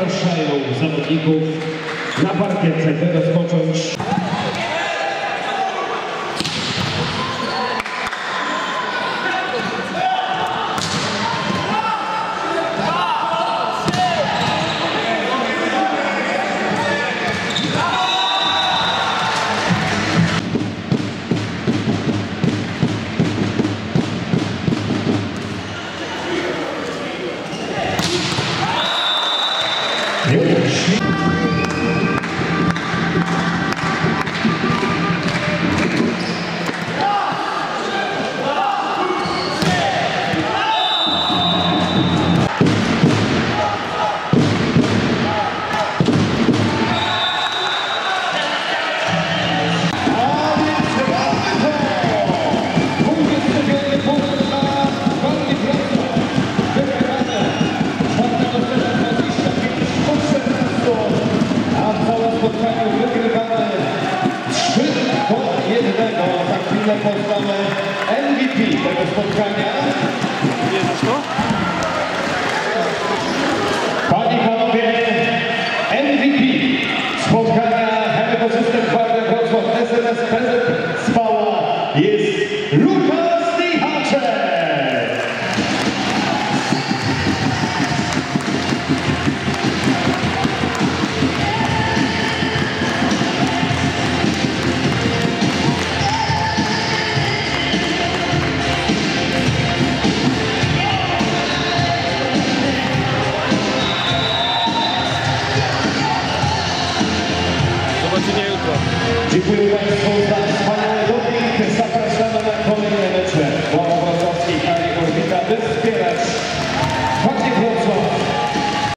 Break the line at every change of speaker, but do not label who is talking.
zapraszają zawodników na parkiecie, by rozpocząć...
Yeah. Spotkaniu wygrywamy 3 do 1. Za chwilę poznamy MVP tego spotkania. Panie i Panowie, MVP spotkania Heavy System Partner Wrocław SMS PZ Spała jest Lukas quoi. Je voulais pas être trop